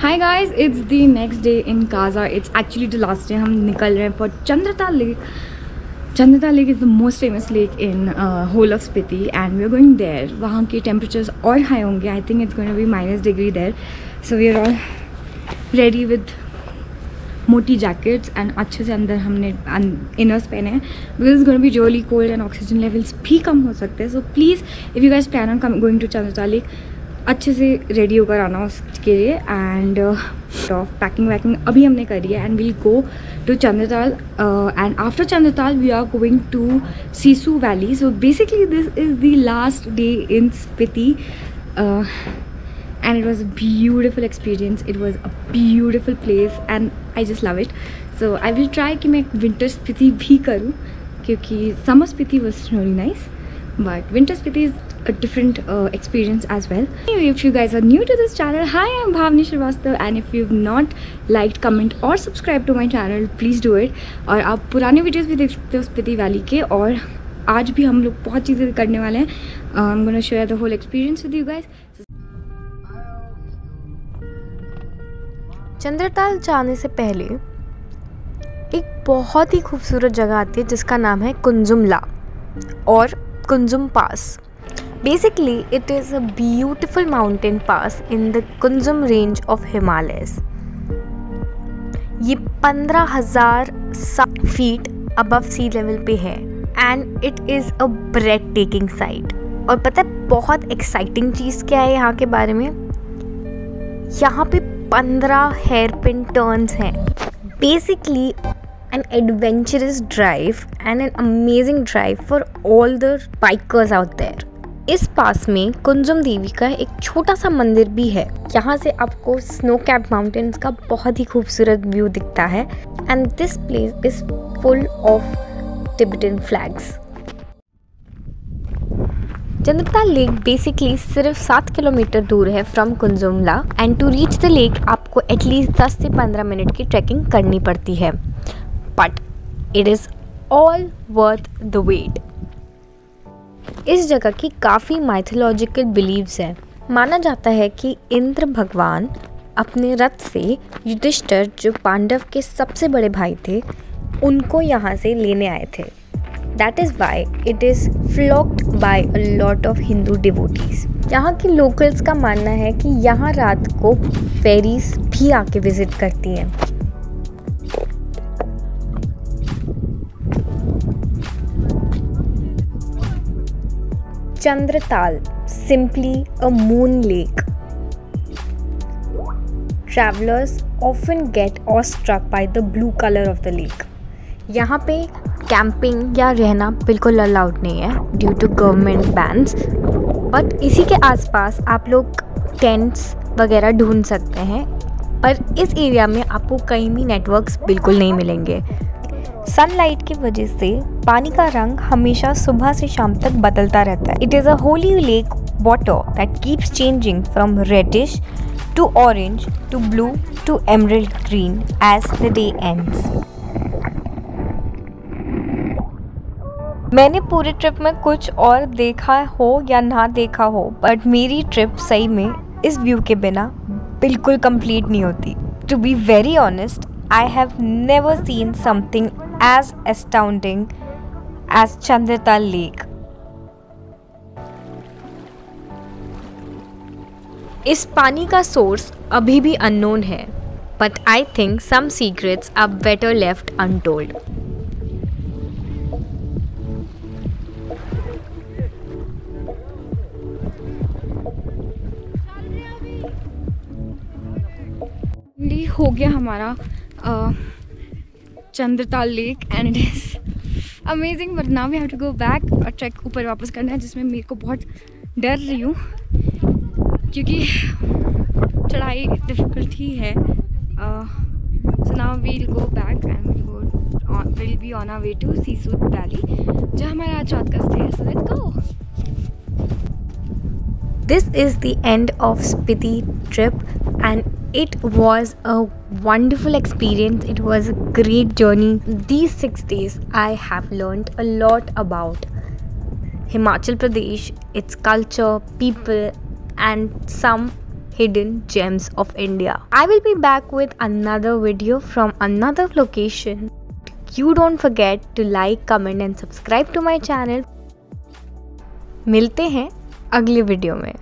Hi guys it's the next day in Kaza it's actually the last day हम निकल रहे हैं for Chandratal lake Chandratal lake is the most famous lake in whole of Spiti and we are going there वहाँ के temperatures और high होंगे. I think it's going be minus degree there so we are all ready with मोटी jackets and अच्छे से अंदर हमने inners पहने हैं. Because going be really cold and oxygen levels भी कम हो सकते हैं. So please if you guys plan on come going to Chandratal lake अच्छे से रेडी होकर आना उसके लिए एंड ऑफ़ पैकिंग वैकिंग अभी हमने करी है and will go to Chandratal and after Chandratal we are going to Sissu valley so basically this is the last day in Spiti and it was a beautiful experience. It was a beautiful place and I just love it. So I will try कि मैं winter Spiti भी करूँ, क्योंकि summer Spiti was really nice. But winter Spiti is a different uh, experience as well. Anyway, if you guys are new to this channel, hi, I'm Bhavni Srivastav and if you've not liked, comment or subscribe to my channel, please do it. और आप पुराने videos भी देख सकते हो Spiti valley के और आज भी हम लोग बहुत चीज़ें करने वाले हैं I am gonna share the whole experience with you guys Chandratal जाने से पहले एक बहुत ही खूबसूरत जगह आती है जिसका नाम है कुंजुमला और Kunzum pass basically it is a beautiful mountain pass in the Kunzum range of Himalayas ये पंद्रह हज़ार फीट अबव सी लेवल पे है and it is a breathtaking sight और पता है, बहुत एक्साइटिंग चीज़ क्या है यहाँ के बारे में? यहाँ पे पंद्रह हेयर पिन टर्न्स हैं। Basically an adventurous drive and an amazing drive for all the bikers out there इस पास में कुंजुम देवी का एक छोटा सा मंदिर भी है। यहाँ से आपको स्नो कैप माउंटेन्स का बहुत ही खूबसूरत व्यू दिखता है। And this place is full of Tibetan flags Chandratal lake basically सिर्फ़ सात किलोमीटर दूर है from Kunzumla. And to reach the lake आपको एटलीस्ट दस से पंद्रह मिनट की ट्रैकिंग करनी पड़ती है। But it is all worth the wait इस जगह की काफ़ी माइथोलॉजिकल बिलीव्स हैं। माना जाता है कि इंद्र भगवान अपने रथ से युधिष्ठर, जो पांडव के सबसे बड़े भाई थे, उनको यहाँ से लेने आए थे। That is why it is flocked by a lot of Hindu devotees यहाँ के लोकल्स का मानना है कि यहाँ रात को फेरीज भी आके विज़िट करती हैं। Chandratal, simply a moon lake. Travelers often get awestruck by the blue color of the lake. यहाँ पे कैंपिंग या रहना बिल्कुल अलाउड नहीं है due to government bans but इसी के आसपास आप लोग टेंट्स वगैरह ढूंढ सकते हैं पर इस एरिया में आपको कहीं भी नेटवर्क्स बिल्कुल नहीं मिलेंगे सनलाइट की वजह से पानी का रंग हमेशा सुबह से शाम तक बदलता रहता है। It is a holy lake water that keeps changing from reddish to orange to blue to emerald green as the day ends मैंने पूरे ट्रिप में कुछ और देखा हो या ना देखा हो बट मेरी ट्रिप सही में इस व्यू के बिना बिल्कुल कंप्लीट नहीं होती। To be very honest I have never seen something as astounding as Chandratal Lake. इस पानी का सोर्स अभी भी अननोन है but I think some secrets are better left untold हो गया हमारा Chandratal lake and it is amazing but now we have to go back और ट्रैक ऊपर वापस करना है, जिसमें मेरे को बहुत डर रही हूँ, क्योंकि चढ़ाई डिफ़िकल्ट ही। है so now we'll go back and will go will be on a way to Sissu valley जो हमारा आज रात का स्टे है। So let's go This is the end of Spiti trip. and it was a wonderful experience it was a great journey these 6 days i have learned a lot about himachal pradesh its culture people and some hidden gems of India. I will be back with another video from another location. You don't forget to like, comment and subscribe to my channel. मिलते हैं अगले video में